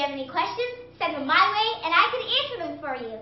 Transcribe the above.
If you have any questions, send them my way and I can answer them for you.